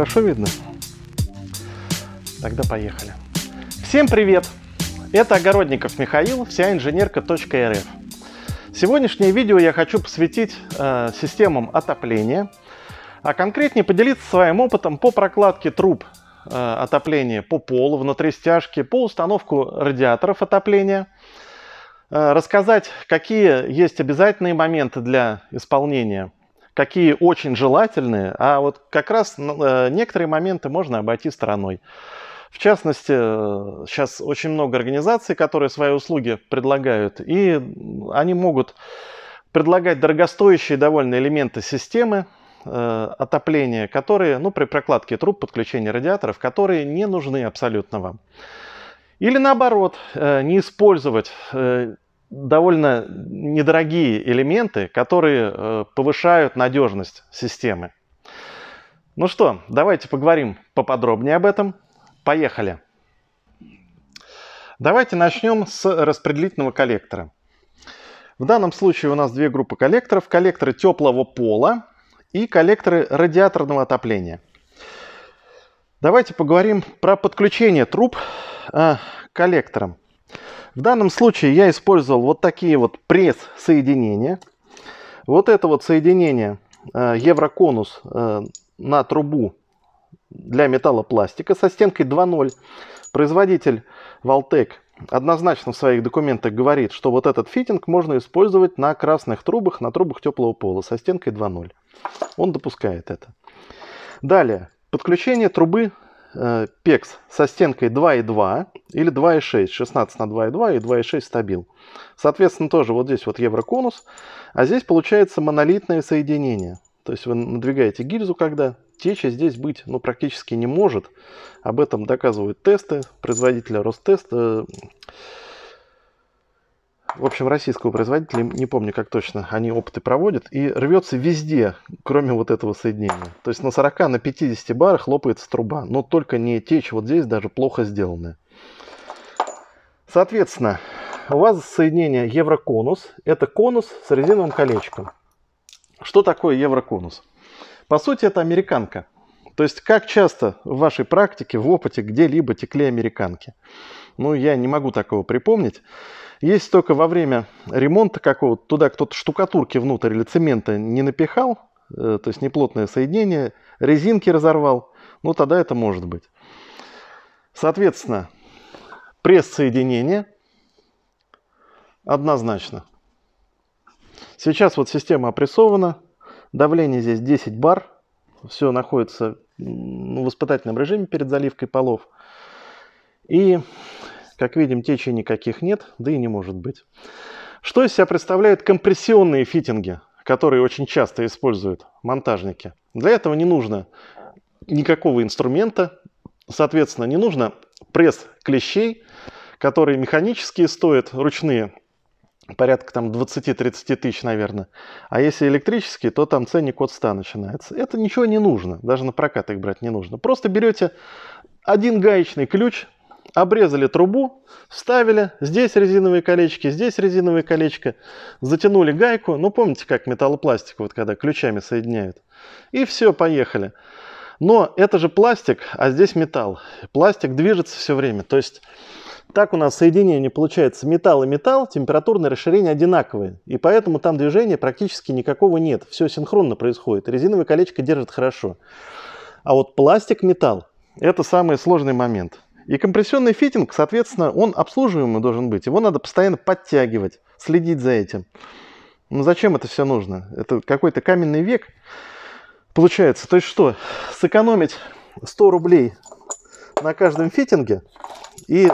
хорошо видно? Тогда поехали. Всем привет! Это Огородников Михаил, вся инженерка.рф. Сегодняшнее видео я хочу посвятить э, системам отопления, а конкретнее поделиться своим опытом по прокладке труб э, отопления по полу, внутри стяжки, по установку радиаторов отопления, э, рассказать, какие есть обязательные моменты для исполнения какие очень желательные, а вот как раз э, некоторые моменты можно обойти стороной. В частности, сейчас очень много организаций, которые свои услуги предлагают, и они могут предлагать дорогостоящие довольно элементы системы э, отопления, которые, ну, при прокладке труб, подключении радиаторов, которые не нужны абсолютно вам. Или наоборот, э, не использовать э, довольно недорогие элементы, которые э, повышают надежность системы. Ну что, давайте поговорим поподробнее об этом. Поехали. Давайте начнем с распределительного коллектора. В данном случае у нас две группы коллекторов. Коллекторы теплого пола и коллекторы радиаторного отопления. Давайте поговорим про подключение труб э, к коллекторам. В данном случае я использовал вот такие вот пресс-соединения. Вот это вот соединение э, Евроконус э, на трубу для металлопластика со стенкой 2.0. Производитель Valtec однозначно в своих документах говорит, что вот этот фитинг можно использовать на красных трубах, на трубах теплого пола со стенкой 2.0. Он допускает это. Далее, подключение трубы Э, со стенкой 2.2 или 2.6, 16 на 2.2 и 2.6 стабил. Соответственно, тоже вот здесь вот евроконус, а здесь получается монолитное соединение. То есть вы надвигаете гильзу, когда течи здесь быть ну, практически не может. Об этом доказывают тесты производителя Ростест. Э, в общем, российского производителя, не помню как точно, они опыты проводят, и рвется везде, кроме вот этого соединения. То есть на 40, на 50 барах лопается труба, но только не течь вот здесь даже плохо сделанная. Соответственно, у вас соединение евроконус. Это конус с резиновым колечком. Что такое евроконус? По сути, это американка. То есть, как часто в вашей практике, в опыте где-либо текли американки? Ну, я не могу такого припомнить. Есть только во время ремонта какого-то, туда кто-то штукатурки внутрь или цемента не напихал, э, то есть неплотное соединение, резинки разорвал, ну тогда это может быть. Соответственно, пресс-соединение однозначно. Сейчас вот система опрессована, давление здесь 10 бар, все находится в испытательном режиме перед заливкой полов. И как видим, течей никаких нет, да и не может быть. Что из себя представляют компрессионные фитинги, которые очень часто используют монтажники? Для этого не нужно никакого инструмента, соответственно, не нужно пресс клещей, которые механические стоят, ручные, порядка там 20-30 тысяч, наверное. А если электрические, то там ценник от 100 начинается. Это ничего не нужно, даже на прокат их брать не нужно. Просто берете один гаечный ключ, обрезали трубу, вставили, здесь резиновые колечки, здесь резиновые колечко, затянули гайку, ну помните как металлопластик, вот когда ключами соединяют, и все, поехали. Но это же пластик, а здесь металл. Пластик движется все время, то есть так у нас соединение не получается металл и металл, температурное расширение одинаковые, и поэтому там движения практически никакого нет, все синхронно происходит, резиновое колечко держит хорошо. А вот пластик-металл – это самый сложный момент – и компрессионный фитинг, соответственно, он обслуживаемый должен быть. Его надо постоянно подтягивать, следить за этим. Ну зачем это все нужно? Это какой-то каменный век получается. То есть что? Сэкономить 100 рублей на каждом фитинге и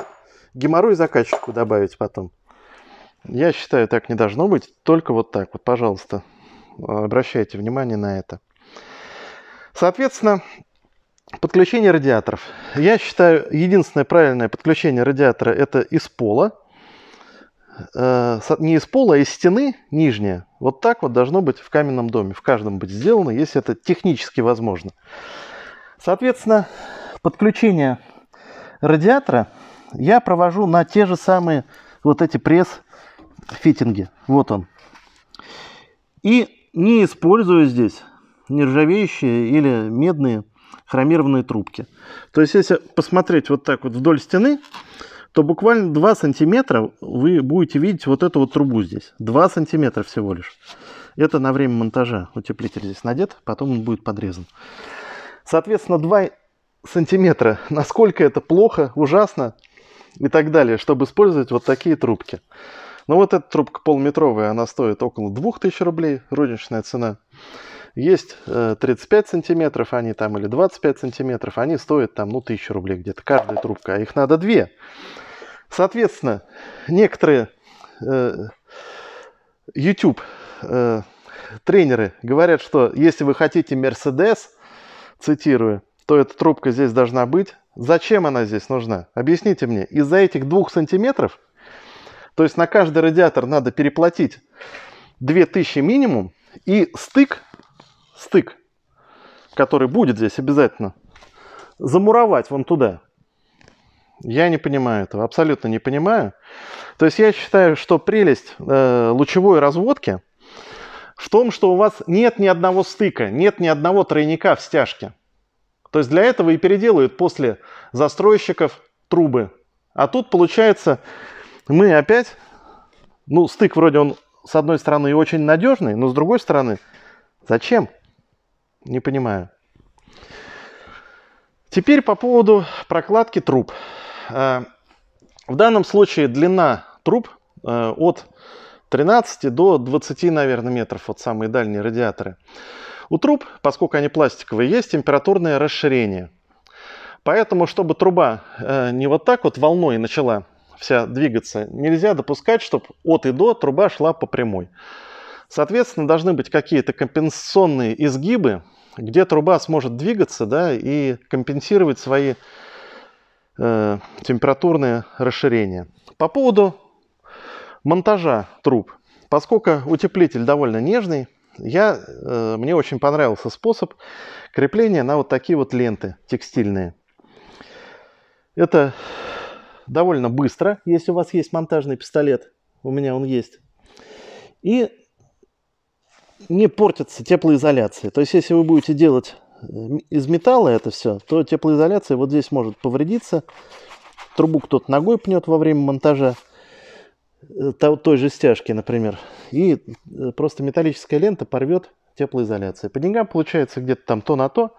геморрой заказчику добавить потом. Я считаю, так не должно быть. Только вот так вот, пожалуйста, обращайте внимание на это. Соответственно, Подключение радиаторов. Я считаю, единственное правильное подключение радиатора это из пола. Э, не из пола, а из стены нижняя. Вот так вот должно быть в каменном доме. В каждом быть сделано, если это технически возможно. Соответственно, подключение радиатора я провожу на те же самые вот эти пресс-фитинги. Вот он. И не использую здесь нержавеющие или медные хромированные трубки. То есть, если посмотреть вот так вот вдоль стены, то буквально 2 сантиметра вы будете видеть вот эту вот трубу здесь. 2 сантиметра всего лишь. Это на время монтажа. Утеплитель здесь надет, потом он будет подрезан. Соответственно, 2 сантиметра. Насколько это плохо, ужасно и так далее, чтобы использовать вот такие трубки. Ну вот эта трубка полметровая, она стоит около 2000 рублей, розничная цена. Есть 35 э, сантиметров, они там, или 25 сантиметров, они стоят там, ну, 1000 рублей где-то, каждая трубка, а их надо две. Соответственно, некоторые э, YouTube э, тренеры говорят, что если вы хотите Mercedes, цитирую, то эта трубка здесь должна быть. Зачем она здесь нужна? Объясните мне. Из-за этих двух сантиметров, то есть на каждый радиатор надо переплатить 2000 минимум, и стык стык, который будет здесь обязательно, замуровать вон туда. Я не понимаю этого, абсолютно не понимаю. То есть я считаю, что прелесть э, лучевой разводки в том, что у вас нет ни одного стыка, нет ни одного тройника в стяжке. То есть для этого и переделают после застройщиков трубы. А тут получается, мы опять, ну стык вроде он с одной стороны очень надежный, но с другой стороны, зачем? Не понимаю. Теперь по поводу прокладки труб. Э, в данном случае длина труб э, от 13 до 20, наверное, метров, вот самые дальние радиаторы. У труб, поскольку они пластиковые, есть температурное расширение. Поэтому, чтобы труба э, не вот так вот волной начала вся двигаться, нельзя допускать, чтобы от и до труба шла по прямой. Соответственно, должны быть какие-то компенсационные изгибы, где труба сможет двигаться да, и компенсировать свои э, температурные расширения. По поводу монтажа труб. Поскольку утеплитель довольно нежный, я, э, мне очень понравился способ крепления на вот такие вот ленты текстильные. Это довольно быстро, если у вас есть монтажный пистолет. У меня он есть. И не портится теплоизоляция. То есть, если вы будете делать э, из металла это все, то теплоизоляция вот здесь может повредиться. Трубу кто-то ногой пнет во время монтажа э, той же стяжки, например. И э, просто металлическая лента порвет теплоизоляцию. По деньгам получается где-то там то на то.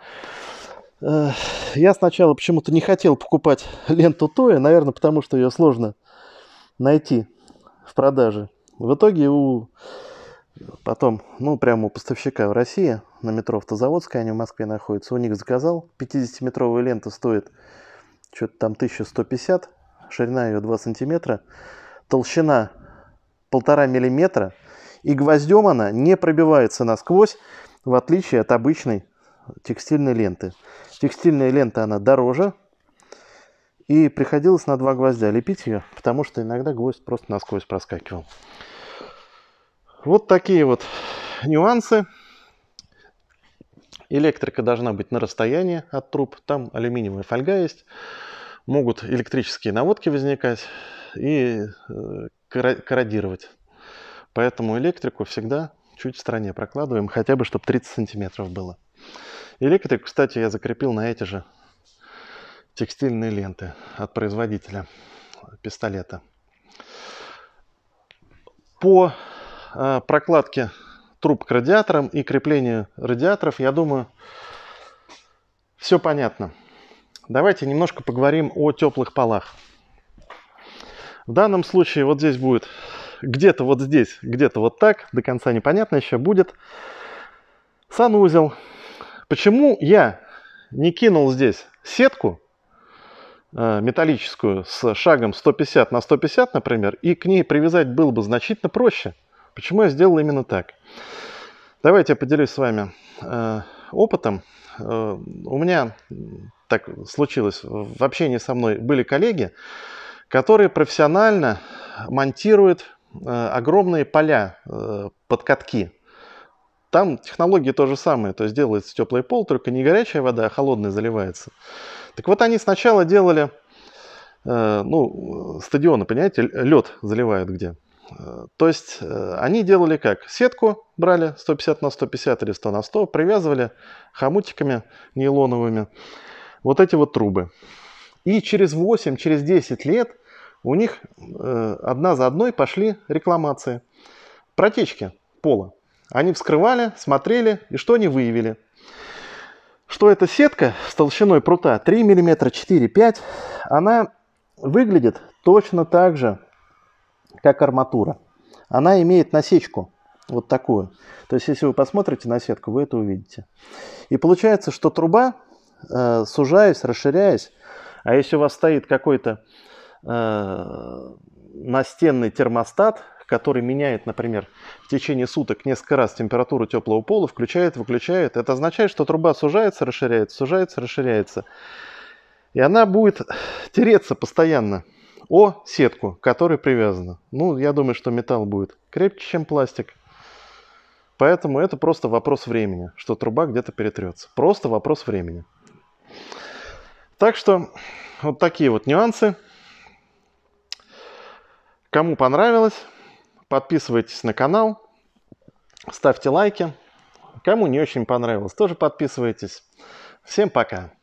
Я сначала почему-то не хотел покупать ленту Тоя, наверное, потому что ее сложно найти в продаже. В итоге у Потом, ну, прямо у поставщика в России, на метро Автозаводская, они в Москве находятся, у них заказал. 50-метровая лента стоит что-то там 1150, ширина ее 2 сантиметра, толщина полтора миллиметра, и гвоздем она не пробивается насквозь, в отличие от обычной текстильной ленты. Текстильная лента, она дороже, и приходилось на два гвоздя лепить ее, потому что иногда гвоздь просто насквозь проскакивал. Вот такие вот нюансы. Электрика должна быть на расстоянии от труб. Там алюминиевая фольга есть. Могут электрические наводки возникать и э, корродировать. Поэтому электрику всегда чуть в стороне прокладываем, хотя бы, чтобы 30 сантиметров было. Электрику, кстати, я закрепил на эти же текстильные ленты от производителя пистолета. По прокладки труб к радиаторам и креплению радиаторов, я думаю, все понятно. Давайте немножко поговорим о теплых полах. В данном случае вот здесь будет где-то вот здесь, где-то вот так, до конца непонятно еще, будет санузел. Почему я не кинул здесь сетку э, металлическую с шагом 150 на 150, например, и к ней привязать было бы значительно проще – Почему я сделал именно так? Давайте я поделюсь с вами э, опытом. Э, у меня так случилось, в общении со мной были коллеги, которые профессионально монтируют э, огромные поля э, под катки. Там технологии то же самое, то есть делается теплый пол, только не горячая вода, а холодная заливается. Так вот они сначала делали, э, ну, стадионы, понимаете, лед заливают где. То есть они делали как? Сетку брали 150 на 150 или 100 на 100, привязывали хомутиками нейлоновыми вот эти вот трубы. И через 8, через 10 лет у них одна за одной пошли рекламации. Протечки пола. Они вскрывали, смотрели, и что они выявили? Что эта сетка с толщиной прута 3 мм, 4, 5, она выглядит точно так же, как арматура. Она имеет насечку, вот такую. То есть, если вы посмотрите на сетку, вы это увидите. И получается, что труба, э, сужаясь, расширяясь, а если у вас стоит какой-то э, настенный термостат, который меняет, например, в течение суток несколько раз температуру теплого пола, включает, выключает, это означает, что труба сужается, расширяется, сужается, расширяется. И она будет тереться постоянно о сетку, к которой привязана. Ну, я думаю, что металл будет крепче, чем пластик. Поэтому это просто вопрос времени, что труба где-то перетрется. Просто вопрос времени. Так что вот такие вот нюансы. Кому понравилось, Подписывайтесь на канал, ставьте лайки. Кому не очень понравилось, тоже подписывайтесь. Всем пока!